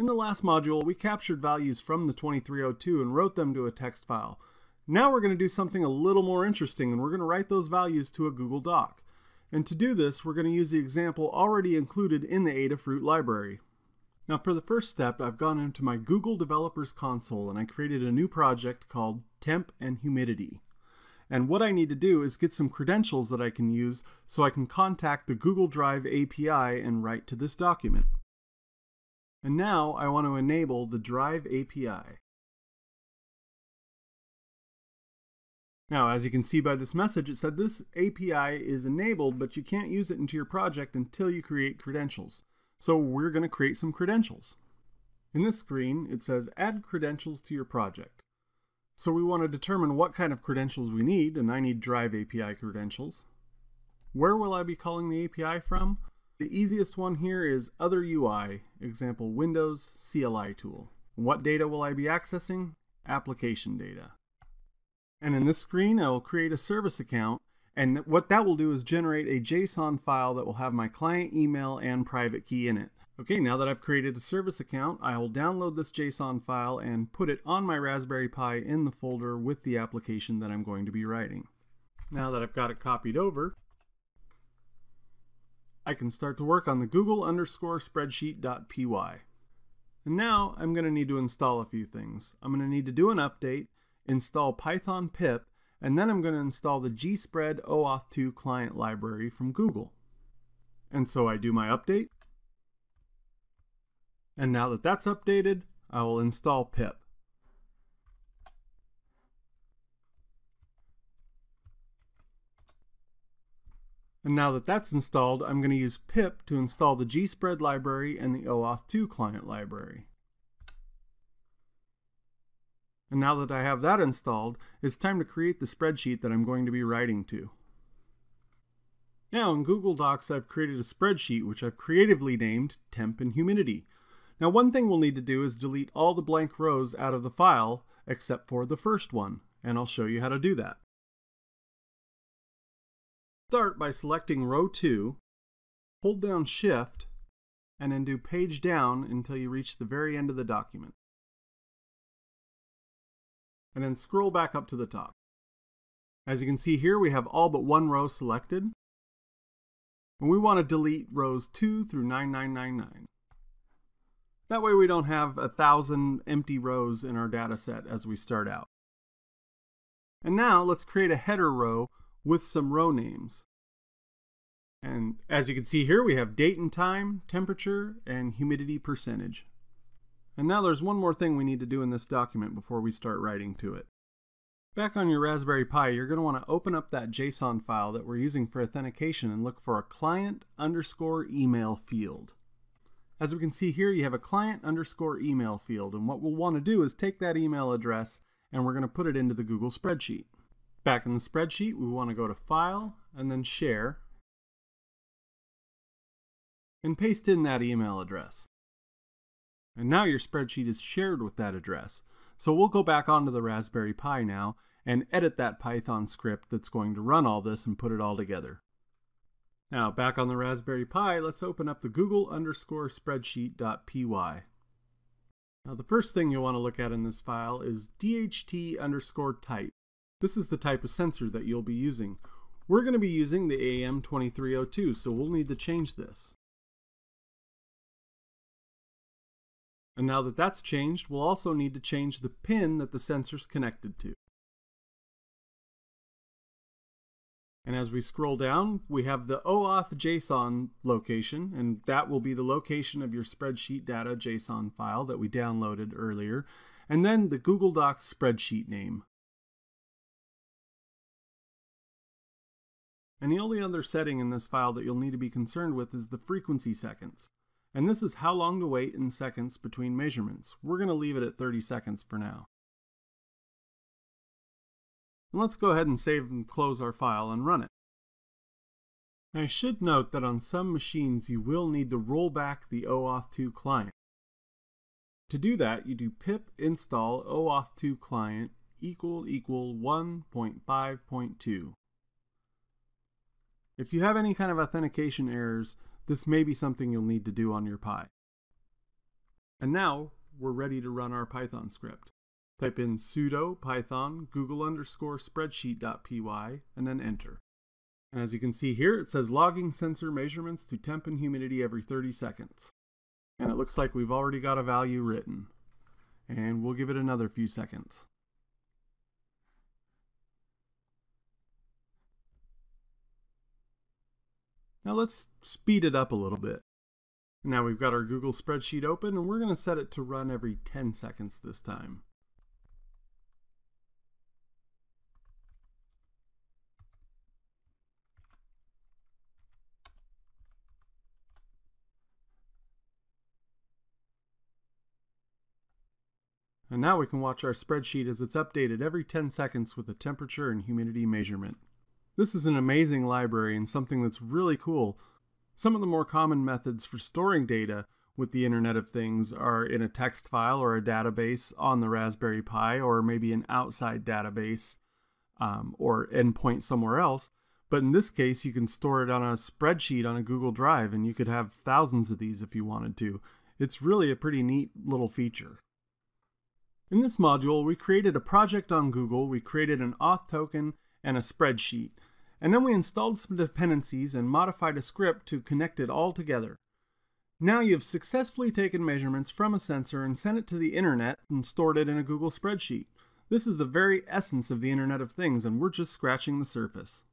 In the last module, we captured values from the 2302 and wrote them to a text file. Now we're going to do something a little more interesting and we're going to write those values to a Google Doc. And to do this, we're going to use the example already included in the Adafruit library. Now for the first step, I've gone into my Google Developers Console and I created a new project called Temp and Humidity. And what I need to do is get some credentials that I can use so I can contact the Google Drive API and write to this document. And now I want to enable the Drive API. Now, as you can see by this message, it said this API is enabled, but you can't use it into your project until you create credentials. So we're going to create some credentials. In this screen, it says add credentials to your project. So we want to determine what kind of credentials we need, and I need Drive API credentials. Where will I be calling the API from? The easiest one here is Other UI, example Windows CLI tool. What data will I be accessing? Application data. And in this screen, I will create a service account and what that will do is generate a JSON file that will have my client email and private key in it. Okay, now that I've created a service account, I will download this JSON file and put it on my Raspberry Pi in the folder with the application that I'm going to be writing. Now that I've got it copied over, I can start to work on the Google underscore spreadsheet.py. And now I'm going to need to install a few things. I'm going to need to do an update, install Python pip, and then I'm going to install the gspread OAuth 2 client library from Google. And so I do my update. And now that that's updated, I will install pip. And now that that's installed, I'm going to use pip to install the gspread library and the OAuth 2 client library. And now that I have that installed, it's time to create the spreadsheet that I'm going to be writing to. Now in Google Docs, I've created a spreadsheet which I've creatively named Temp and Humidity. Now one thing we'll need to do is delete all the blank rows out of the file except for the first one, and I'll show you how to do that. Start by selecting row 2, hold down Shift, and then do page down until you reach the very end of the document and then scroll back up to the top. As you can see here, we have all but one row selected. And we want to delete rows 2 through 9999. That way we don't have a thousand empty rows in our data set as we start out. And now let's create a header row with some row names. And as you can see here, we have date and time, temperature, and humidity percentage. And now there's one more thing we need to do in this document before we start writing to it. Back on your Raspberry Pi, you're going to want to open up that JSON file that we're using for authentication and look for a client underscore email field. As we can see here, you have a client underscore email field, and what we'll want to do is take that email address and we're going to put it into the Google spreadsheet. Back in the spreadsheet, we want to go to File and then Share and paste in that email address. And now your spreadsheet is shared with that address. So we'll go back onto the Raspberry Pi now and edit that Python script that's going to run all this and put it all together. Now back on the Raspberry Pi, let's open up the Google underscore spreadsheet.py. Now the first thing you'll want to look at in this file is DHT underscore type. This is the type of sensor that you'll be using. We're going to be using the AM2302, so we'll need to change this. And now that that's changed, we'll also need to change the pin that the sensor's connected to. And as we scroll down, we have the OAuth JSON location, and that will be the location of your spreadsheet data JSON file that we downloaded earlier, and then the Google Docs spreadsheet name. And the only other setting in this file that you'll need to be concerned with is the frequency seconds. And this is how long to wait in seconds between measurements. We're going to leave it at 30 seconds for now. And let's go ahead and save and close our file and run it. I should note that on some machines you will need to roll back the OAuth 2 client. To do that, you do pip install OAuth 2 client equal equal 1.5.2. If you have any kind of authentication errors, this may be something you'll need to do on your Pi. And now we're ready to run our Python script. Type in sudo python google underscore spreadsheet.py and then enter. And as you can see here, it says logging sensor measurements to temp and humidity every 30 seconds. And it looks like we've already got a value written. And we'll give it another few seconds. Now let's speed it up a little bit. Now we've got our Google spreadsheet open and we're going to set it to run every 10 seconds this time. And now we can watch our spreadsheet as it's updated every 10 seconds with a temperature and humidity measurement. This is an amazing library and something that's really cool. Some of the more common methods for storing data with the Internet of Things are in a text file or a database on the Raspberry Pi or maybe an outside database um, or endpoint somewhere else. But in this case, you can store it on a spreadsheet on a Google Drive and you could have thousands of these if you wanted to. It's really a pretty neat little feature. In this module, we created a project on Google, we created an auth token and a spreadsheet, and then we installed some dependencies and modified a script to connect it all together. Now you've successfully taken measurements from a sensor and sent it to the internet and stored it in a Google spreadsheet. This is the very essence of the Internet of Things, and we're just scratching the surface.